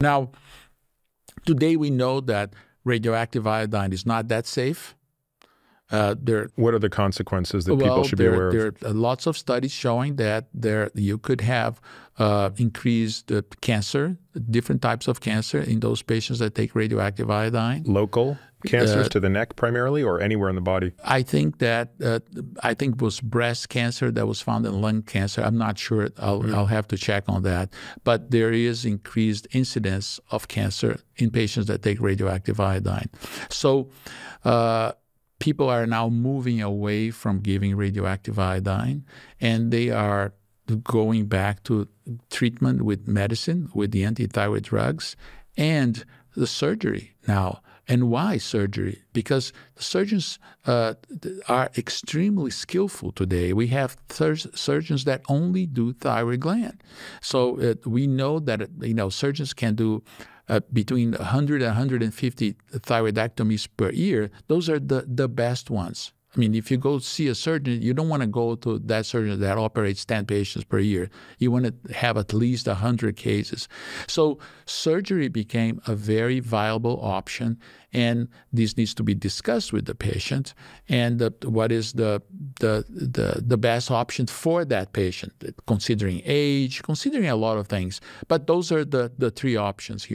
Now, today we know that radioactive iodine is not that safe. Uh, there, what are the consequences that well, people should there, be aware of? There are lots of studies showing that there you could have uh, increased uh, cancer, different types of cancer in those patients that take radioactive iodine. Local cancers uh, to the neck primarily, or anywhere in the body? I think that uh, I think it was breast cancer that was found in lung cancer. I'm not sure. I'll, mm. I'll have to check on that. But there is increased incidence of cancer in patients that take radioactive iodine. So uh, people are now moving away from giving radioactive iodine and they are going back to treatment with medicine, with the anti-thyroid drugs, and the surgery now. And why surgery? Because the surgeons uh, are extremely skillful today. We have surgeons that only do thyroid gland. So uh, we know that you know surgeons can do uh, between 100 and 150 thyroidectomies per year, those are the, the best ones. I mean, if you go see a surgeon, you don't want to go to that surgeon that operates 10 patients per year. You want to have at least 100 cases. So surgery became a very viable option, and this needs to be discussed with the patient and the, what is the, the, the, the best option for that patient, considering age, considering a lot of things. But those are the, the three options here.